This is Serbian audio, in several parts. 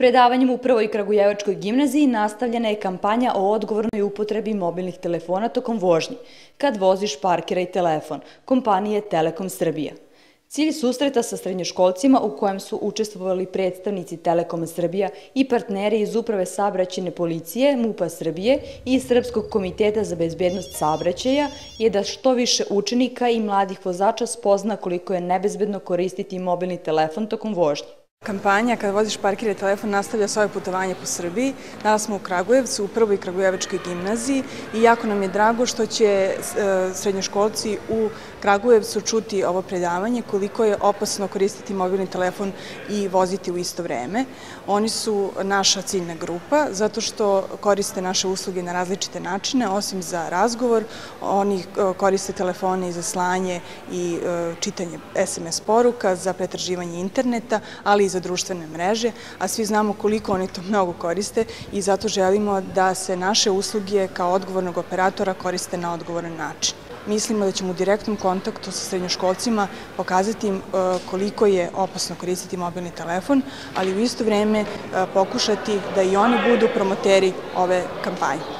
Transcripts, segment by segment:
Predavanjem u Prvoj Kragujevačkoj gimnaziji nastavljena je kampanja o odgovornoj upotrebi mobilnih telefona tokom vožnje, kad voziš parkiraj telefon, kompanije Telekom Srbija. Cilj susreta sa srednjoškolcima u kojem su učestvovali predstavnici Telekoma Srbija i partneri iz Uprave sabraćene policije, MUPA Srbije i Srpskog komiteta za bezbednost sabraćaja je da što više učenika i mladih vozača spozna koliko je nebezbedno koristiti mobilni telefon tokom vožnje. Kampanja Kada voziš parkire telefon nastavlja svoje putovanje po Srbiji. Danas smo u Kragujevcu, u prvoj Kragujevačkoj gimnaziji i jako nam je drago što će e, srednjoškolci u Kragujevcu čuti ovo predavanje koliko je opasno koristiti mobilni telefon i voziti u isto vreme. Oni su naša ciljna grupa zato što koriste naše usluge na različite načine, osim za razgovor, oni e, koriste telefone i za slanje i e, čitanje SMS poruka, za pretraživanje interneta, ali i za društvene mreže, a svi znamo koliko oni to mnogo koriste i zato želimo da se naše usluge kao odgovornog operatora koriste na odgovoran način. Mislimo da ćemo u direktnom kontaktu sa srednjoškolcima pokazati im e, koliko je opasno koristiti mobilni telefon, ali u isto vreme e, pokušati da i oni budu promoteri ove kampanje.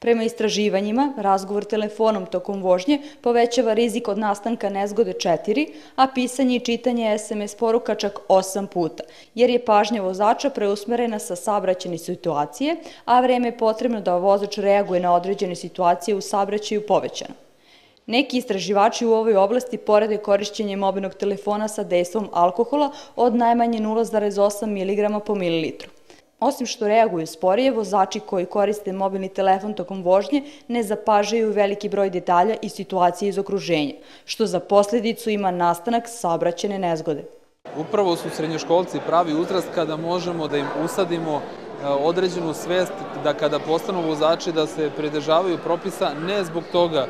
Prema istraživanjima, razgovor telefonom tokom vožnje povećava rizik od nastanka nezgode 4, a pisanje i čitanje SMS poruka čak 8 puta, jer je pažnja vozača preusmerena sa sabraćene situacije, a vreme je potrebno da vozač reaguje na određene situacije u sabraćaju povećano. Neki istraživači u ovoj oblasti porede korišćenje mobilnog telefona sa dejstvom alkohola od najmanje 0,8 mg po mililitru. Osim što reaguju sporije, vozači koji koriste mobilni telefon tokom vožnje ne zapažaju veliki broj detalja i situacije iz okruženja, što za posledicu ima nastanak saobraćene nezgode. Upravo su srednjoškolci pravi uzrast kada možemo da im usadimo e, određenu svest da kada postanu vozači da se pridržavaju propisa ne zbog toga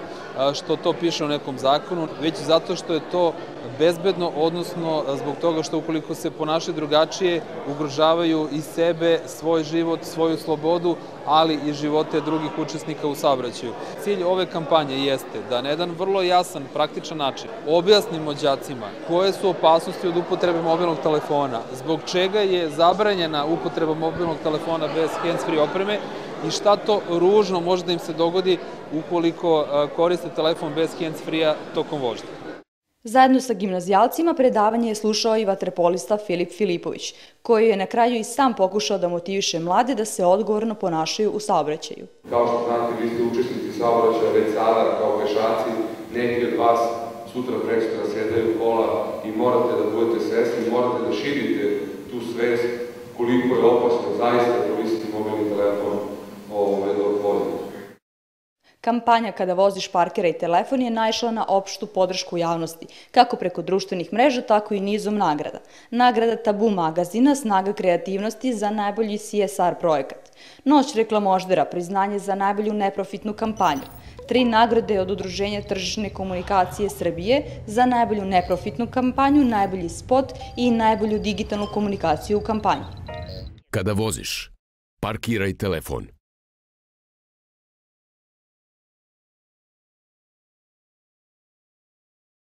što to piše u nekom zakonu, već zato što je to bezbedno, odnosno zbog toga što ukoliko se ponašaju drugačije, ugrožavaju i sebe, svoj život, svoju slobodu, ali i živote drugih učesnika u saobraćaju. Cilj ove kampanje jeste da na jedan vrlo jasan, praktičan način objasnimo đacima koje su opasnosti od upotrebe mobilnog telefona, zbog čega je zabranjena upotreba mobilnog telefona bez hands-free opreme i šta to ružno može da im se dogodi ukoliko koriste telefon bez hands-free-a tokom vožnje. Zajedno sa gimnazijalcima predavanje je slušao i vaterpolista Filip Filipović, koji je na kraju i sam pokušao da motiviše mlade da se odgovorno ponašaju u saobraćaju. Kao što znate, vi ste učesnici saobraćaja već sada kao pešaci, neki od vas sutra prekstra sedaju kola i morate da budete svesni, morate da širite tu svest koliko je opasno zaista koristiti mobilni telefon. Kampanja Kada voziš parkera i telefon je naišla na opštu podršku javnosti, kako preko društvenih mreža, tako i nizom nagrada. Nagrada Tabu magazina, snaga kreativnosti za najbolji CSR projekat. Noć reklamoždera, priznanje za najbolju neprofitnu kampanju. Tri nagrade od Udruženja tržišne komunikacije Srbije za najbolju neprofitnu kampanju, najbolji spot i najbolju digitalnu komunikaciju u kampanji. Kada voziš, parkiraj telefon.